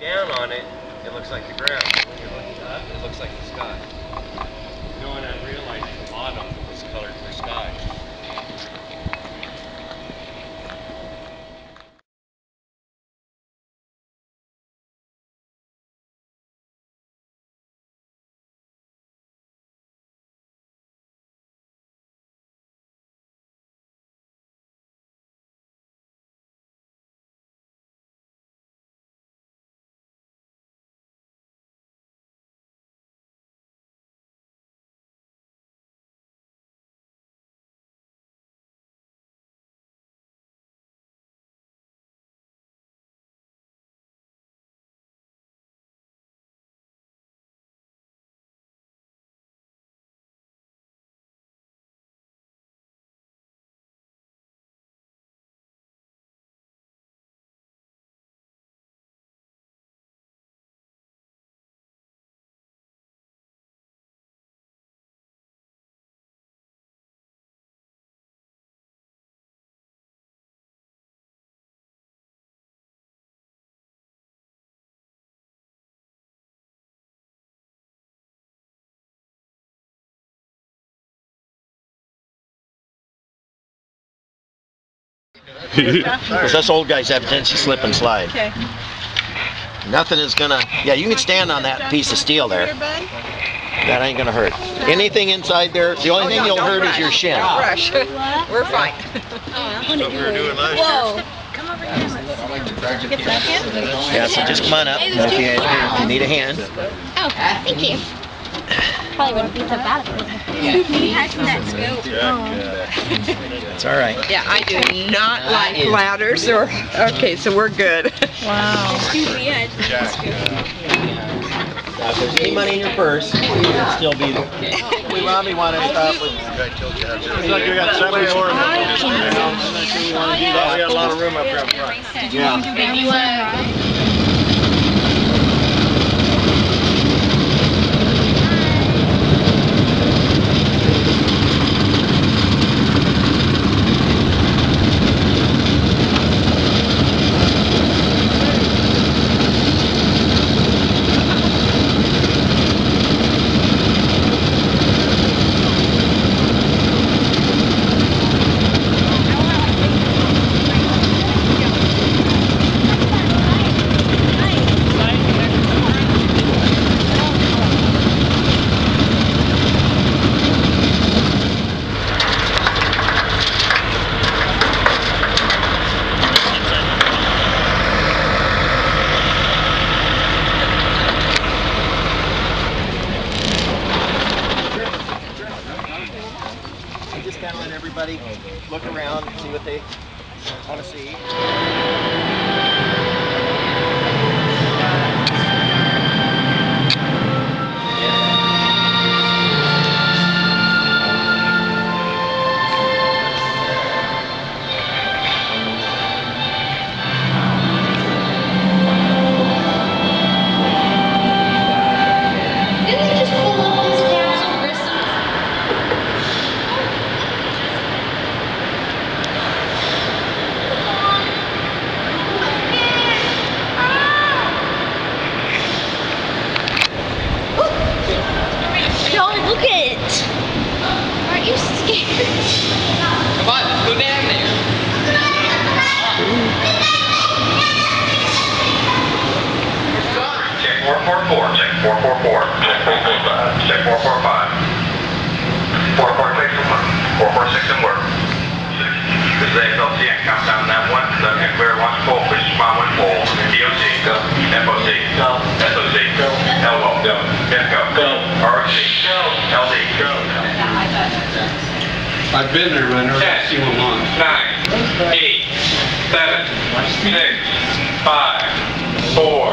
Down on it, it looks like the ground. When you're looking up, it looks like the sky. Because us old guys have a tendency to slip and slide. Okay. Nothing is gonna, yeah, you can stand on that piece of steel there. That ain't gonna hurt. Anything inside there, the only thing you'll hurt is your shin. Don't rush. We're fine. Whoa. Did you get back in? Yeah, so just come on up. If you, if you need a hand. Oh, thank you. Probably wouldn't be so bad if it was had that scope. It's all right. Yeah, I do not like ladders or, okay, so we're good. Wow. Excuse me, I had the scope. Now, if there's any money in your purse, it'll still be there. We Robbie wanted to stop with. Looks like you got 74 of them. We got a lot of room up here up front. Yeah. I just kind of let everybody look around, see what they want to see. Four four four, check four four four, check four four five, check four four five. Four four six. And one, four four six and work. This is FLC and count down that one, the clear. Launch full, push smile one full, DOC, go, FOC, go, SOC, go, LO, go, FCO, go, ROC, go, LD, go. I've been there, but I never Ten. seen one on. nine, eight, seven, six, five, four,